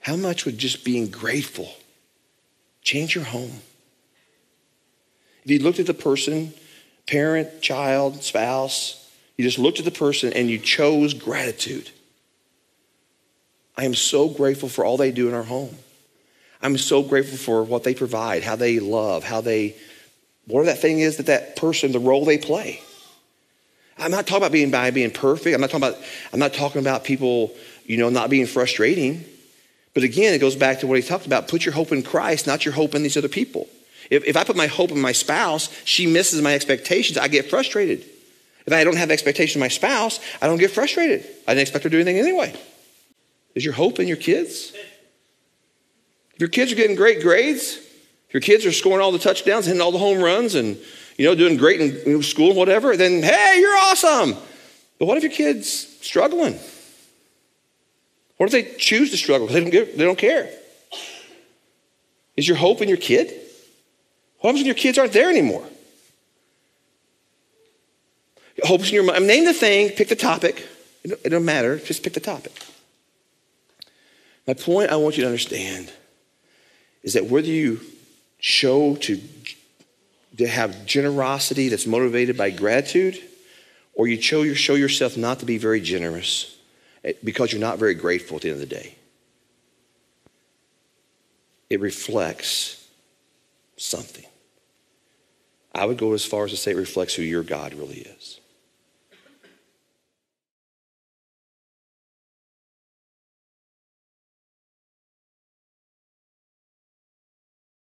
How much would just being grateful change your home? If you looked at the person, parent, child, spouse, you just looked at the person and you chose gratitude. I am so grateful for all they do in our home. I'm so grateful for what they provide, how they love, how they, whatever that thing is that that person, the role they play. I'm not talking about being by being perfect. I'm not talking about, I'm not talking about people, you know, not being frustrating. But again, it goes back to what he talked about. Put your hope in Christ, not your hope in these other people. If, if I put my hope in my spouse, she misses my expectations, I get frustrated. If I don't have expectations of my spouse, I don't get frustrated. I didn't expect her to do anything anyway. Is your hope in your kids? If your kids are getting great grades, if your kids are scoring all the touchdowns, hitting all the home runs, and you know doing great in school and whatever, then hey, you're awesome. But what if your kid's struggling? What if they choose to struggle because they don't, they don't care? Is your hope in your kid? What happens when your kids aren't there anymore? Hope's in your mind. Name the thing, pick the topic. It don't matter, just pick the topic. My point I want you to understand is that whether you show to, to have generosity that's motivated by gratitude, or you show, show yourself not to be very generous, Eh, because you're not very grateful at the end of the day. It reflects something. I would go as far as to say it reflects who your God really is.